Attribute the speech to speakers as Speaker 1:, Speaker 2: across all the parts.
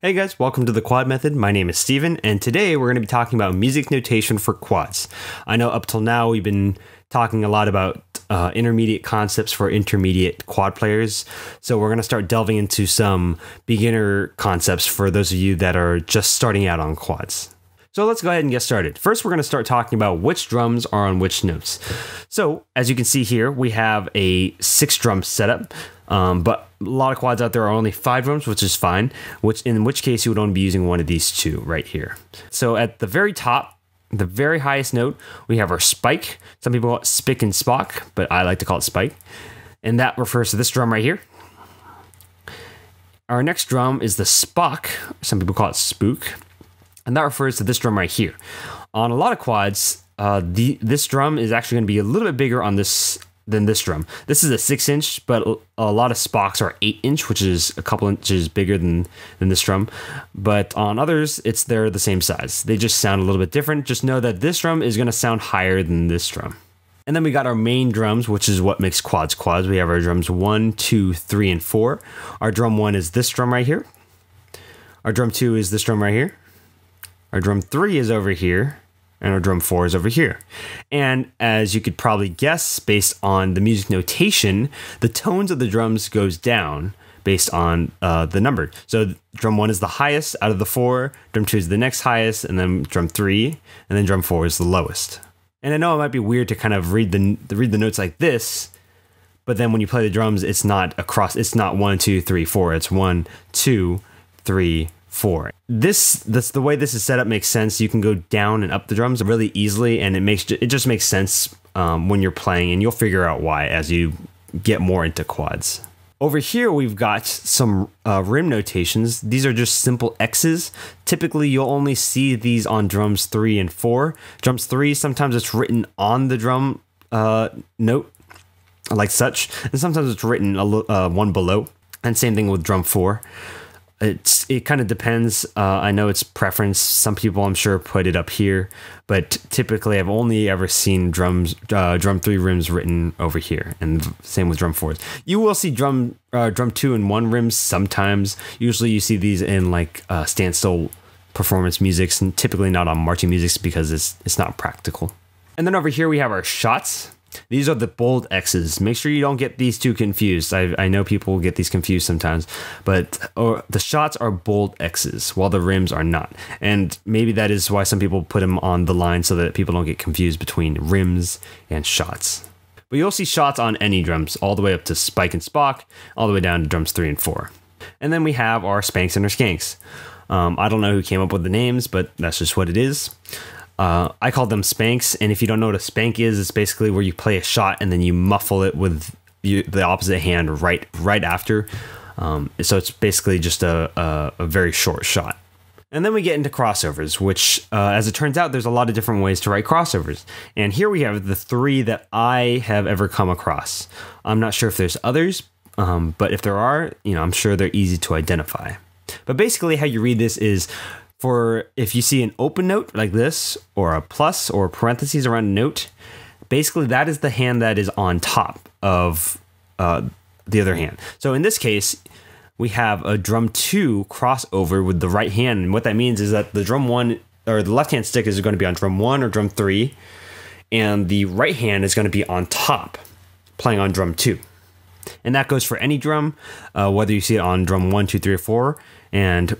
Speaker 1: Hey guys, welcome to the Quad Method. My name is Steven, and today we're going to be talking about music notation for quads. I know up till now we've been talking a lot about uh, intermediate concepts for intermediate quad players, so we're going to start delving into some beginner concepts for those of you that are just starting out on quads. So let's go ahead and get started. First, we're going to start talking about which drums are on which notes. So, as you can see here, we have a six drum setup. Um, but a lot of quads out there are only five drums, which is fine. Which in which case you would only be using one of these two right here. So at the very top, the very highest note, we have our spike. Some people call it spick and spock, but I like to call it spike, and that refers to this drum right here. Our next drum is the spock. Some people call it spook, and that refers to this drum right here. On a lot of quads, uh, the this drum is actually going to be a little bit bigger on this than this drum. This is a six inch, but a lot of spocks are eight inch, which is a couple inches bigger than than this drum. But on others, it's they're the same size. They just sound a little bit different. Just know that this drum is going to sound higher than this drum. And then we got our main drums, which is what makes quads quads. We have our drums one, two, three, and four. Our drum one is this drum right here. Our drum two is this drum right here. Our drum three is over here and our drum four is over here. And as you could probably guess based on the music notation, the tones of the drums goes down based on uh, the number. So drum one is the highest out of the four, drum two is the next highest, and then drum three, and then drum four is the lowest. And I know it might be weird to kind of read the read the notes like this, but then when you play the drums, it's not across. It's not one, two, three, four. It's one, two, three, four. This this the way this is set up makes sense. You can go down and up the drums really easily, and it makes it just makes sense um, when you're playing, and you'll figure out why as you get more into quads. Over here, we've got some uh, rim notations. These are just simple X's. Typically, you'll only see these on drums three and four. Drums three, sometimes it's written on the drum uh, note, like such, and sometimes it's written uh, one below. And same thing with drum four it's it kind of depends. Uh, I know it's preference. Some people, I'm sure, put it up here, but typically, I've only ever seen drums, uh, drum three rims written over here, and same with drum fours. You will see drum uh, drum two and one rims sometimes. Usually, you see these in like uh, standstill performance musics, and typically not on marching musics because it's it's not practical. And then over here we have our shots. These are the bold X's. Make sure you don't get these two confused. I, I know people get these confused sometimes, but or the shots are bold X's while the rims are not. And maybe that is why some people put them on the line so that people don't get confused between rims and shots. But you'll see shots on any drums, all the way up to spike and spock, all the way down to drums three and four. And then we have our spanks and our skanks. Um, I don't know who came up with the names, but that's just what it is. Uh, I call them spanks, and if you don't know what a spank is, it's basically where you play a shot and then you muffle it with you, the opposite hand right right after. Um, so it's basically just a, a, a, very short shot. And then we get into crossovers, which, uh, as it turns out, there's a lot of different ways to write crossovers. And here we have the three that I have ever come across. I'm not sure if there's others, um, but if there are, you know, I'm sure they're easy to identify. But basically, how you read this is for if you see an open note like this, or a plus or parentheses around a note, basically that is the hand that is on top of uh, the other hand. So in this case, we have a drum two crossover with the right hand. And what that means is that the drum one or the left hand stick is going to be on drum one or drum three, and the right hand is going to be on top, playing on drum two. And that goes for any drum, uh, whether you see it on drum one, two, three, or four and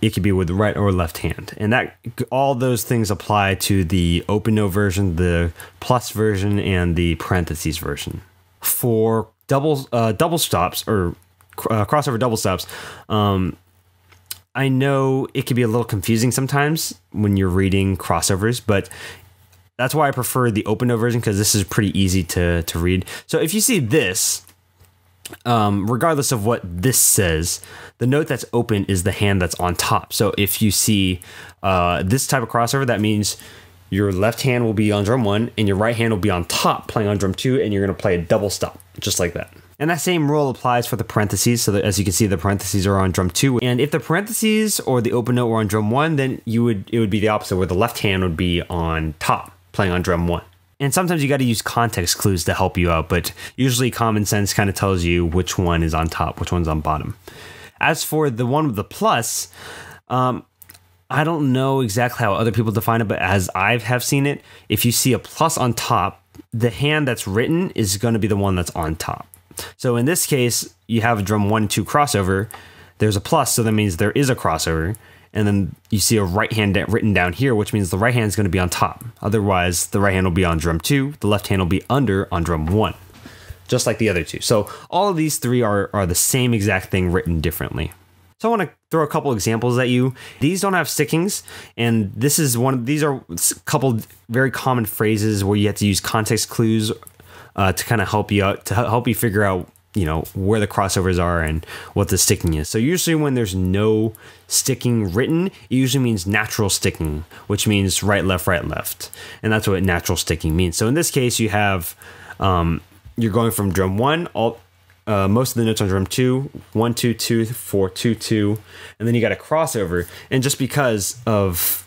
Speaker 1: it could be with the right or left hand. And that all those things apply to the open note version, the plus version, and the parentheses version. For double uh, double stops or uh, crossover double stops, um, I know it can be a little confusing sometimes when you're reading crossovers, but that's why I prefer the open note version because this is pretty easy to to read. So if you see this, um, regardless of what this says, the note that's open is the hand that's on top. So if you see uh, this type of crossover, that means your left hand will be on drum one and your right hand will be on top playing on drum two, and you're going to play a double stop, just like that. And that same rule applies for the parentheses. So that as you can see, the parentheses are on drum two. And if the parentheses or the open note were on drum one, then you would it would be the opposite, where the left hand would be on top playing on drum one. And sometimes you got to use context clues to help you out, but usually common sense kind of tells you which one is on top, which one's on bottom. As for the one with the plus, um, I don't know exactly how other people define it, but as I have seen it, if you see a plus on top, the hand that's written is going to be the one that's on top. So in this case, you have a drum one two crossover. There's a plus, so that means there is a crossover. And then you see a right hand written down here, which means the right hand is going to be on top. Otherwise, the right hand will be on drum two, the left hand will be under on drum one, just like the other two. So all of these three are, are the same exact thing written differently. So I want to throw a couple examples at you. These don't have stickings, and this is one. Of, these are a couple very common phrases where you have to use context clues uh, to kind of help you out to help you figure out you know where the crossovers are and what the sticking is. So usually when there's no sticking written, it usually means natural sticking, which means right left right left, and that's what natural sticking means. So in this case, you have um, you're going from drum one all uh, most of the notes on drum two, one, two, two, four, two, two, and then you got a crossover. And just because of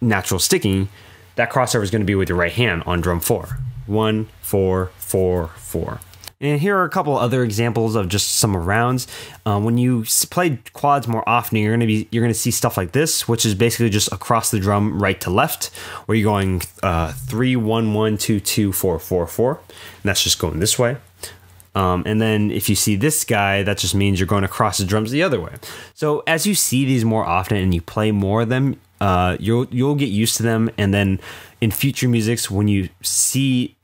Speaker 1: natural sticking, that crossover is going to be with your right hand on drum four. One, four, four, four. And here are a couple other examples of just some rounds. Um, when you play quads more often, you're gonna be you're gonna see stuff like this, which is basically just across the drum, right to left, where you're going uh, three, one, one, two, two, four, four, four, and that's just going this way. Um, and then if you see this guy, that just means you're going across the drums the other way. So as you see these more often and you play more of them, uh, you'll you'll get used to them. And then in future musics, when you see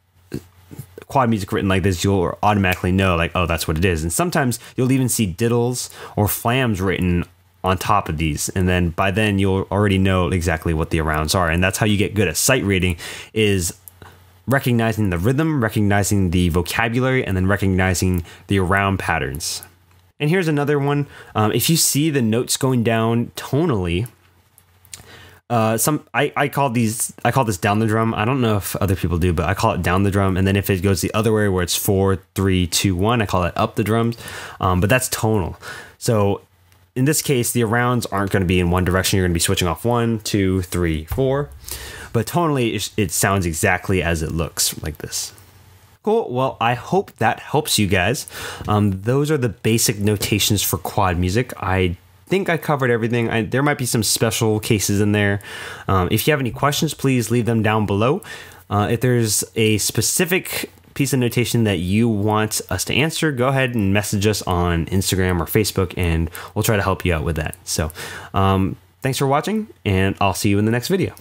Speaker 1: quad music written like this, you'll automatically know like, oh, that's what it is. And sometimes you'll even see diddles or flams written on top of these and then by then you'll already know exactly what the arounds are and that's how you get good at sight reading is recognizing the rhythm, recognizing the vocabulary, and then recognizing the around patterns. And here's another one. Um, if you see the notes going down tonally, uh, some I, I call these I call this down the drum. I don't know if other people do, but I call it down the drum. And then if it goes the other way, where it's four, three, two, one, I call it up the drums. Um, but that's tonal. So in this case, the arounds aren't going to be in one direction. You're going to be switching off one, two, three, four but tonally it, it sounds exactly as it looks like this. Cool. Well, I hope that helps you guys. Um, those are the basic notations for quad music. I think I covered everything. I, there might be some special cases in there. Um, if you have any questions, please leave them down below. Uh, if there's a specific piece of notation that you want us to answer, go ahead and message us on Instagram or Facebook, and we'll try to help you out with that. So, um, thanks for watching, and I'll see you in the next video.